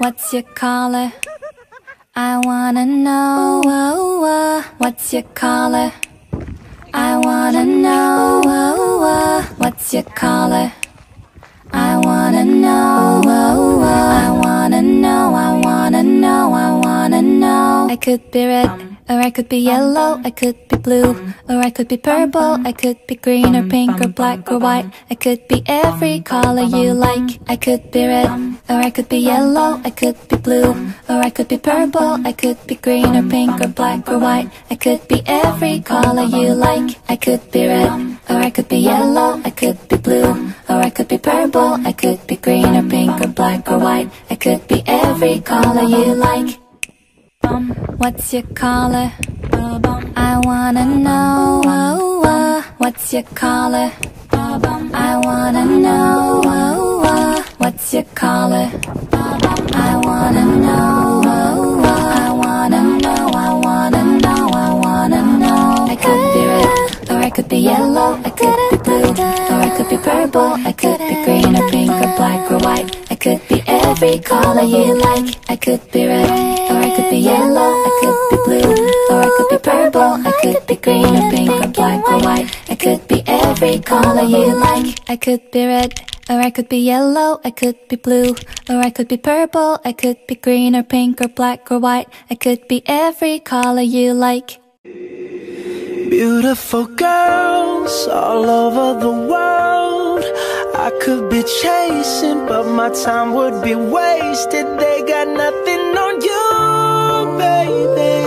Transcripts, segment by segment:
What's your color? I wanna know oh, oh. what's your color? I wanna know oh, oh. what's your color? I wanna know oh, oh. I wanna know, I wanna know, I wanna know. I could be red. Or I could be yellow, I could be blue Or I could be purple, I could be green or pink or black or white I could be every color you like I could be red, or I could be yellow, I could be blue Or I could be purple, I could be green or pink or black or white I could be every color you like I could be red, or I could be yellow, I could be blue Or I could be purple, I could be green or pink or black or white I could be every color you like What's your color? I wanna know oh, oh. What's your color? I wanna know oh, oh. What's your color? I wanna know oh, oh. I wanna know, I wanna know, I wanna know I could be red, or I could be yellow I could be blue, or I could be purple I could be green or pink or black or white I could be every color you like I could be red or I could be yellow, I could be blue Or I could be purple, I could be green or pink or black or white could be every color you like. I could be red or I could be yellow, I could be blue Or I could be purple, I could be green or pink or black or white. I could be every color you like. Beautiful girls all over the world. I could be chasing, but my time would be wasted. They got nothing on you baby.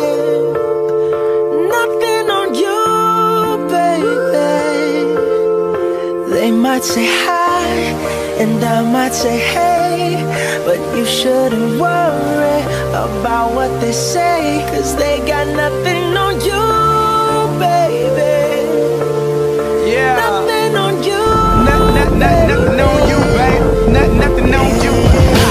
Might say hi, and I might say hey, but you shouldn't worry about what they say, cause they got nothing on you, baby. Yeah. Nothing on you. Nothing, on you, babe. Nothing, nothing on you.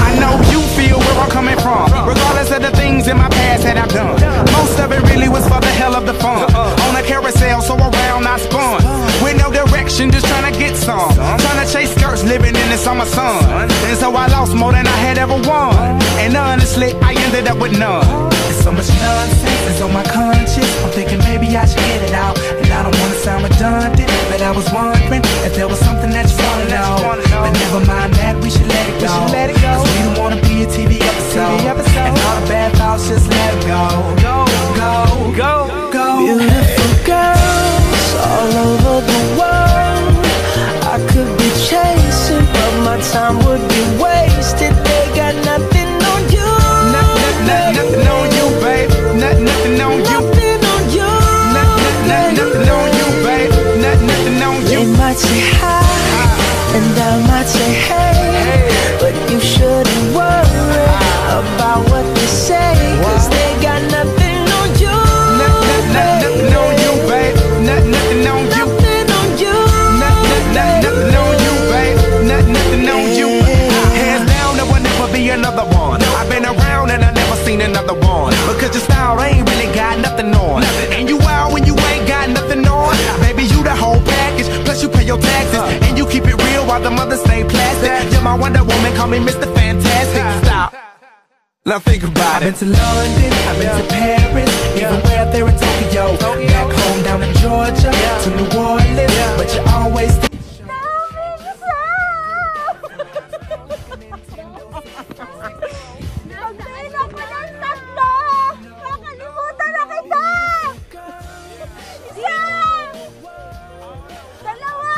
I know you feel where I'm coming from. Regardless of the things in my past that I've done. Most of it really was for the hell of the fun. On a carousel, so around I spun. Direction, just trying to get some. Trying to chase skirts, living in the summer sun. And so I lost more than I had ever won. And honestly, I ended up with none. There's so much nonsense that's on my conscience. I'm thinking maybe I should get it out. And I don't wanna sound redundant, but I was wondering if there was something that you wanna know. But never mind that, we should let it go. Cause we don't wanna be a TV episode. And all the bad thoughts, just let it go. Go, go, go, go. Beautiful girls all over the world. But me Mr. Fantastic. Stop. Now think about it. I've been to London, I've been to Paris, even way up there in Tokyo. Back home down in Georgia, to New Orleans, but you always stay Magdala pa ng tatlo! Nakalimutan na kita! Yan! Dalawa!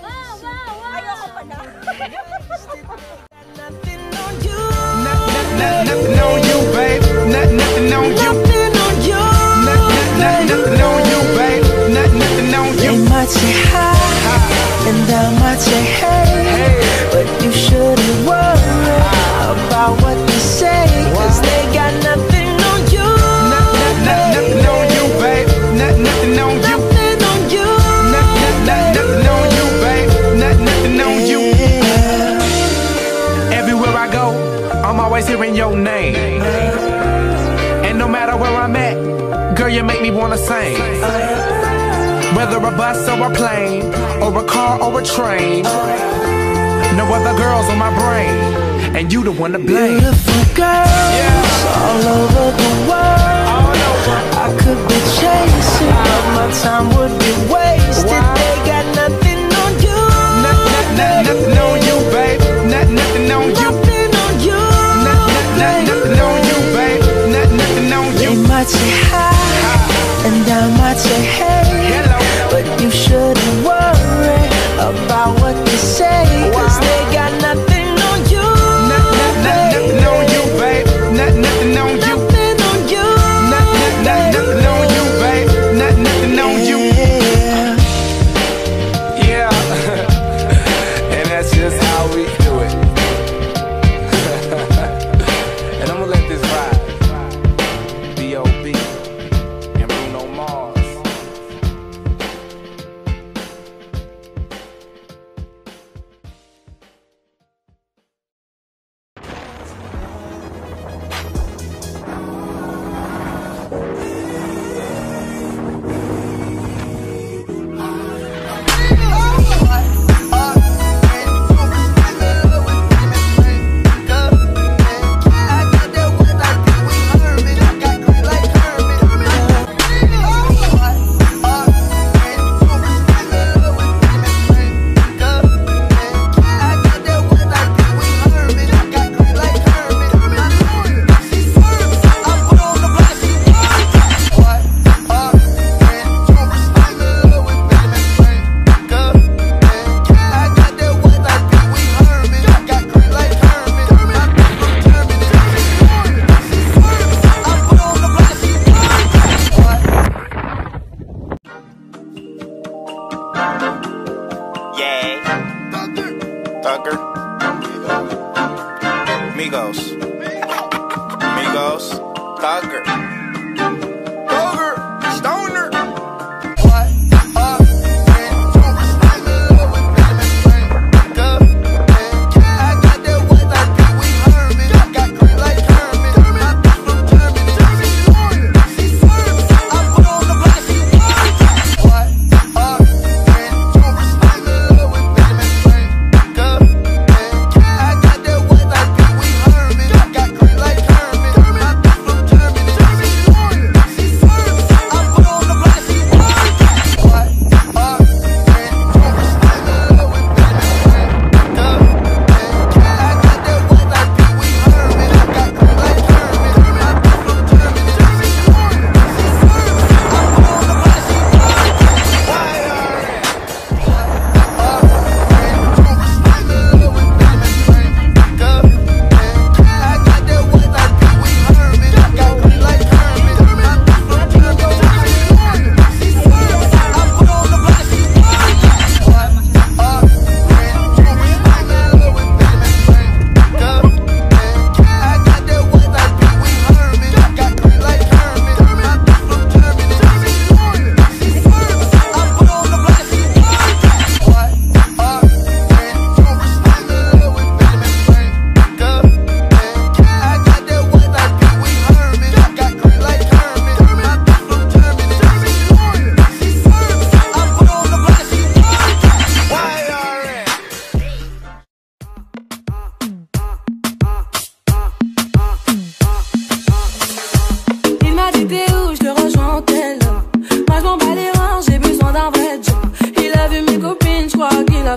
Wow, wow, wow! Ayoko pa say hey, but you shouldn't worry about what they say, cause they got nothing on you. Nothing, nothing on you, babe. Nothing, nothing on you. Nothing on you. Nothing, nothing on you, babe. Nothing, nothing on you. Everywhere I go, I'm always hearing your name. And no matter where I'm at, girl, you make me wanna sing. Whether a bus or a plane, or a car or a train. No other girls on my brain, and you the one to blame. Beautiful girls yeah. all over the world. I could be chasing, but my time would be wasted. They got nothing on you. Tucker. Migos. Migos. Migos.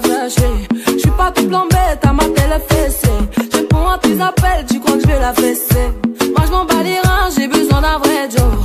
Je suis pas tout blanc bête à ma télé fessée. Je réponds à tes appels, tu crois que je vais la fesser. Moi je m'en bats les reins, j'ai besoin d'un vrai job.